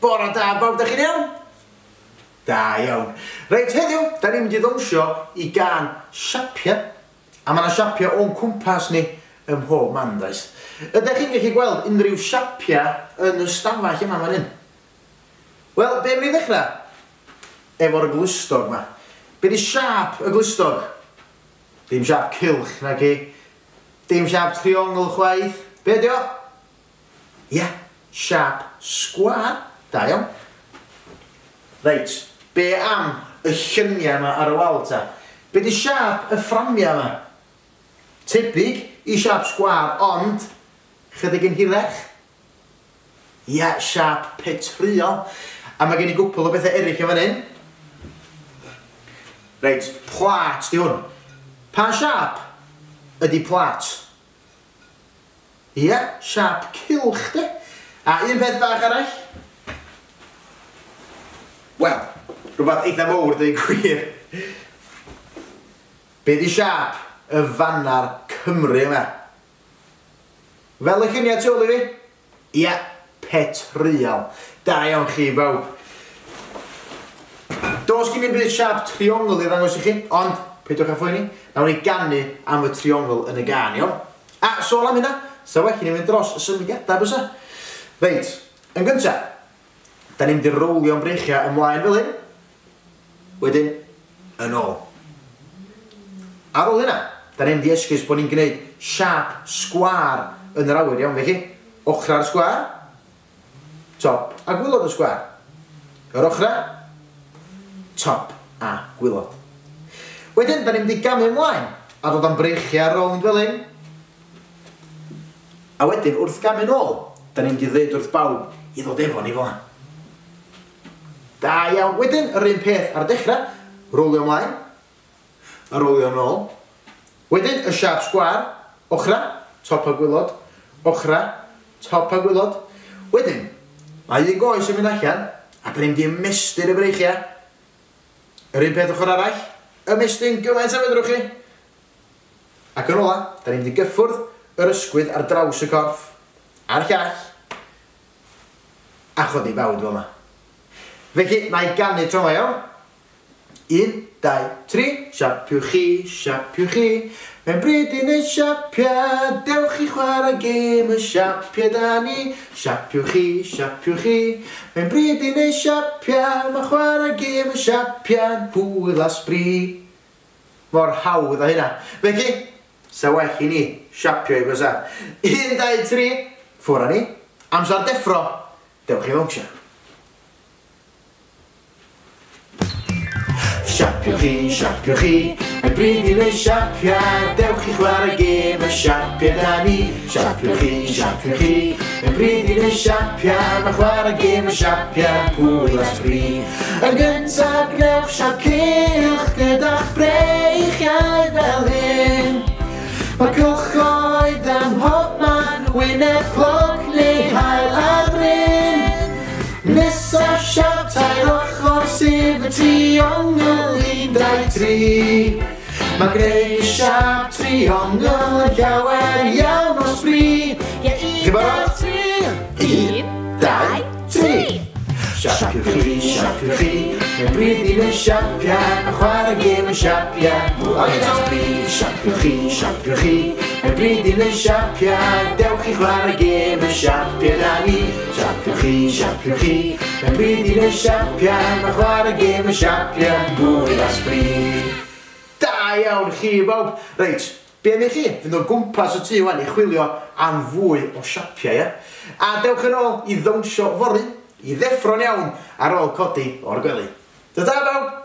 Bora da, bawb, da chi'n iawn? Da iawn. Reit, heddiw, da ni'n mynd i ddownsio i gan siapia. A mae yna siapia o'n cwmpas ni ym mhob mandais. Ydych chi'n gallu gweld unrhyw siapia yn y stafell yma fan hyn? Wel, be mi ddechrau? Efo'r glwstog yma. Be di siap y glwstog? Dim siap cilch, na chi. Dim siap triongl chwaith. Be di o? Ia, yeah, siap sgwar. Da iawn. Reit, be am y lluniau yma ar y wal ta? Be di siap y fframiau yma? Tebyg i siap sgwar, ond chydig yn hirach. Ia, siap petrio. A mae gen i gwpl o bethau eraill yn fan hyn. Reit, plat di hwn. Pa siap ydi plat? Ia, siap cilch di. A un peth bach arall. Wel, rhywbeth eitha mowr dweud gwir. Be di siap y fanna'r Cymru yma? Fel y lluniau tu ôl i fi? Ia, petrial. Da iawn chi bawb. Dos gen i'n bydd siap triongl i ddangos i chi, ond peidiwch â ffwyni, nawn ni gannu am y triongl yn y gan, iawn. A sôn am hynna, sa well i ni fynd dros y symudiadau bysa. Reit, yn gyntaf, Da ni'n mynd i rowlio'n breichia ymlaen fel hyn. Wedyn, yn ôl. Ar ôl hynna, da ni'n mynd i esgus bod ni'n gwneud siap sgwar yn yr awyr, iawn fe chi? Ochr sgwar, top a gwylod y sgwar. Yr ochra, top a gwylod. Wedyn, da ni'n mynd i gamu ymlaen a dod am brechiau ar ôl yn fel hyn. A wedyn, wrth gamu ôl, da ni'n mynd i ddweud wrth bawb i ddod efo ni fel hyn. Da iawn. Wedyn, yr un peth ar y dechrau, rolio ymlaen, a rolio yn ôl. Wedyn, y siap sgwar, ochra, top a gwylod, ochra, top a gwylod. Wedyn, mae un goes yn mynd allan, a dyn ni'n mynd i ymestyn y breichiau. Yr un peth ochr arall, ymestyn gymaint a fedrwch chi. Ac yn ola, da ni'n mynd i gyffwrdd yr ysgwydd ar draws y corff, a'r llall, a chodi bawd fel yma. Felly, mae ganu tro iawn. 1, 2, 3, siapiwch chi, siapiwch chi. Mae'n bryd i wneud siapia, dewch i chwarae gêm y siapia da ni. Siapiwch chi, siapiwch chi. Mae'n bryd i wneud siapia, mae chwarae gêm y siapia yn hwyl a sbri. Mor hawdd o hynna. Felly, sa well i ni siapio i gwasa. Un, dau, tri. ffwr ni. Amser deffro, dewch i fewn. siapio chi, siapio chi. Mae'n bryd i wneud siapia Dewch i chwarae gêm y siapia da ni. Siapio chi, siapio chi. Mae'n bryd i wneud siapia Mae chwarae gêm y siapia Pwyl at bryd? Yn gyntaf gnewch siap cilch Gyda'ch breichiau fel hyn. Mae positivity ongl un, dau, tri. Mae greu siap triongl yn llawer iawn o sbri. Ie, un, dau, tri. Un, dau, tri. Siap chi, siap chi. Mae'n bryd i fi siapia, a chwarae gym yn siapia. O, ie, dau, tri. Siap i chi, siap i chi. Yn bryd yn y siapiau, dewch i chwarae gêm y siapia na ni Siapiwch chi, siapiwch chi Yn bryd yn y siapiau, mae chwarae gêm y siapia mwy a sbri Da iawn chi bawb. Reit, be am i chi? Fynd o gwmpas y tŷ wan i chwilio am fwy o siapiau, ia? A dewch yn ôl i ddawnsio fory, i ddeffro'n iawn ar ôl codi o'r gwely. Ta-ta bawb!